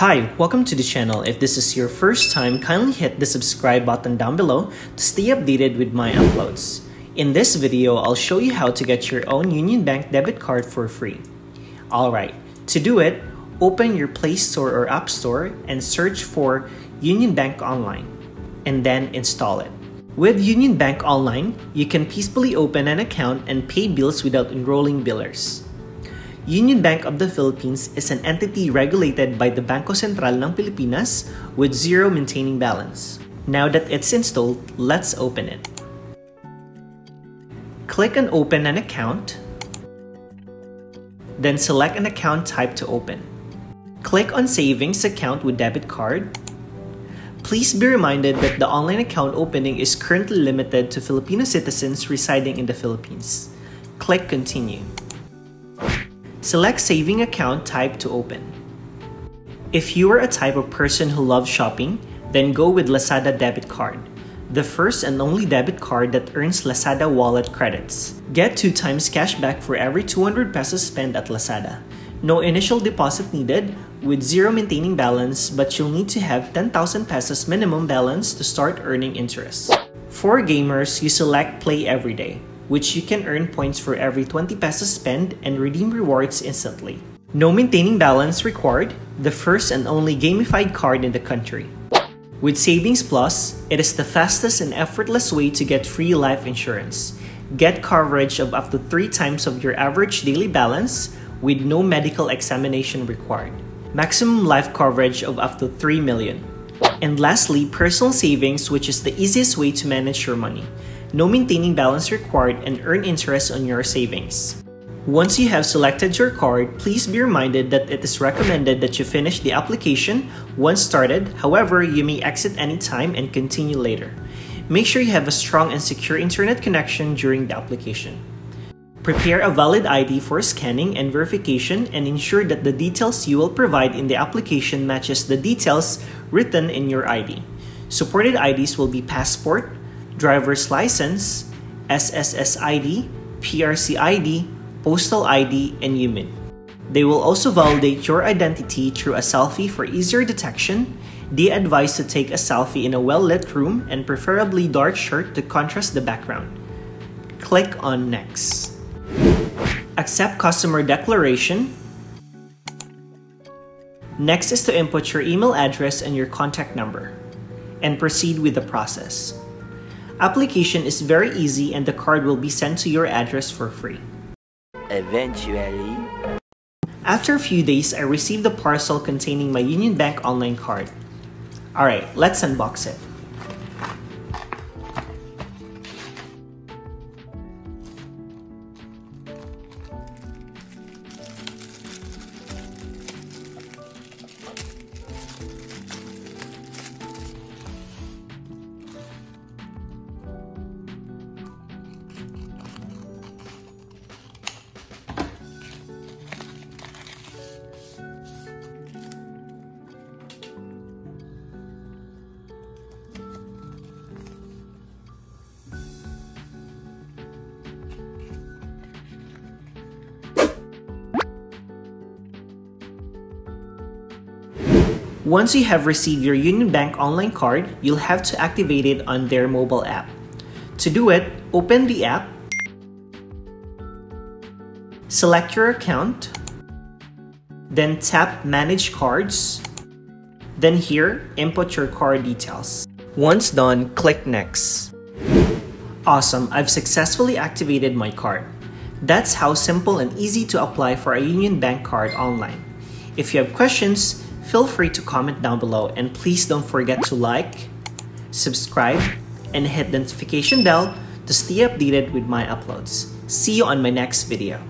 Hi, welcome to the channel. If this is your first time, kindly hit the subscribe button down below to stay updated with my uploads. In this video, I'll show you how to get your own Union Bank debit card for free. Alright, to do it, open your Play Store or App Store and search for Union Bank Online, and then install it. With Union Bank Online, you can peacefully open an account and pay bills without enrolling billers. Union Bank of the Philippines is an entity regulated by the Bangko Sentral ng Pilipinas with zero maintaining balance. Now that it's installed, let's open it. Click on Open an account, then select an account type to open. Click on Savings account with debit card. Please be reminded that the online account opening is currently limited to Filipino citizens residing in the Philippines. Click Continue. Select Saving Account type to open. If you are a type of person who loves shopping, then go with Lazada Debit Card, the first and only debit card that earns Lazada wallet credits. Get 2 times cashback for every 200 pesos spent at Lazada. No initial deposit needed, with zero maintaining balance, but you'll need to have 10,000 pesos minimum balance to start earning interest. For gamers, you select Play Everyday which you can earn points for every 20 pesos spent and redeem rewards instantly. No maintaining balance required, the first and only gamified card in the country. With Savings Plus, it is the fastest and effortless way to get free life insurance. Get coverage of up to 3 times of your average daily balance with no medical examination required. Maximum life coverage of up to 3 million. And lastly, personal savings, which is the easiest way to manage your money no maintaining balance required, and earn interest on your savings. Once you have selected your card, please be reminded that it is recommended that you finish the application once started, however, you may exit anytime and continue later. Make sure you have a strong and secure internet connection during the application. Prepare a valid ID for scanning and verification and ensure that the details you will provide in the application matches the details written in your ID. Supported IDs will be passport, driver's license, SSS ID, PRC ID, postal ID, and UMID. They will also validate your identity through a selfie for easier detection. They advise to take a selfie in a well-lit room and preferably dark shirt to contrast the background. Click on Next. Accept customer declaration. Next is to input your email address and your contact number and proceed with the process. Application is very easy and the card will be sent to your address for free. Eventually, After a few days, I received the parcel containing my Union Bank online card. Alright, let's unbox it. Once you have received your Union Bank online card, you'll have to activate it on their mobile app. To do it, open the app, select your account, then tap Manage Cards, then here, input your card details. Once done, click Next. Awesome, I've successfully activated my card. That's how simple and easy to apply for a Union Bank card online. If you have questions, feel free to comment down below and please don't forget to like, subscribe, and hit the notification bell to stay updated with my uploads. See you on my next video.